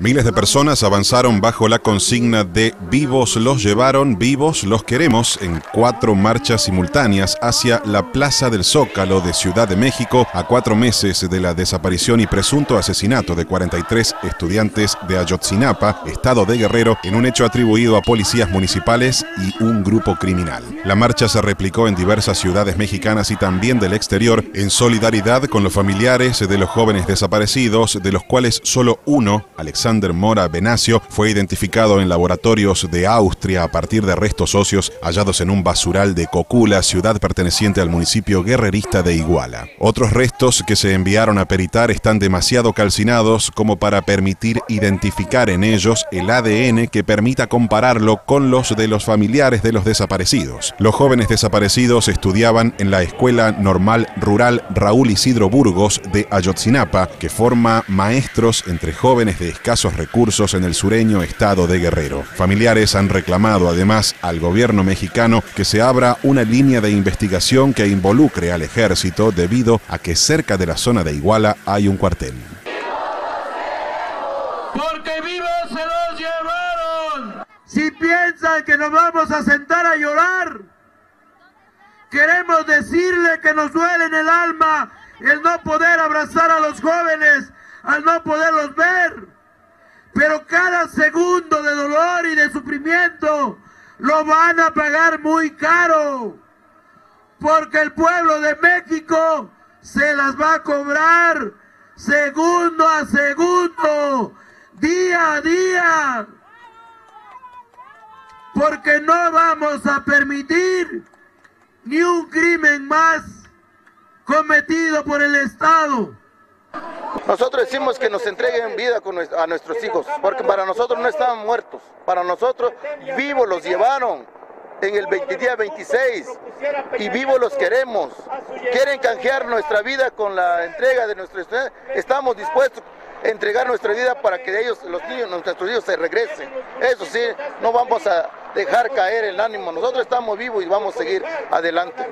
Miles de personas avanzaron bajo la consigna de vivos los llevaron, vivos los queremos en cuatro marchas simultáneas hacia la Plaza del Zócalo de Ciudad de México a cuatro meses de la desaparición y presunto asesinato de 43 estudiantes de Ayotzinapa, estado de Guerrero, en un hecho atribuido a policías municipales y un grupo criminal. La marcha se replicó en diversas ciudades mexicanas y también del exterior en solidaridad con los familiares de los jóvenes desaparecidos, de los cuales solo uno, Alexander Alexander Mora Benacio fue identificado en laboratorios de Austria a partir de restos óseos hallados en un basural de Cocula, ciudad perteneciente al municipio guerrerista de Iguala. Otros restos que se enviaron a peritar están demasiado calcinados como para permitir identificar en ellos el ADN que permita compararlo con los de los familiares de los desaparecidos. Los jóvenes desaparecidos estudiaban en la Escuela Normal Rural Raúl Isidro Burgos de Ayotzinapa, que forma maestros entre jóvenes de escaso recursos en el sureño estado de Guerrero. Familiares han reclamado además al gobierno mexicano que se abra una línea de investigación que involucre al ejército debido a que cerca de la zona de Iguala hay un cuartel. Porque vivos se los llevaron. Si piensan que nos vamos a sentar a llorar, queremos decirle que nos duele en el alma el no poder abrazar a los jóvenes, al no poderlos ver. Pero cada segundo de dolor y de sufrimiento lo van a pagar muy caro. Porque el pueblo de México se las va a cobrar segundo a segundo, día a día. Porque no vamos a permitir ni un crimen más cometido por el Estado. Nosotros decimos que nos entreguen vida a nuestros hijos, porque para nosotros no estaban muertos, para nosotros vivos los llevaron en el día 26 y vivos los queremos. Quieren canjear nuestra vida con la entrega de nuestros estudiantes. Estamos dispuestos a entregar nuestra vida para que ellos, los niños, nuestros hijos se regresen. Eso sí, no vamos a dejar caer el ánimo. Nosotros estamos vivos y vamos a seguir adelante.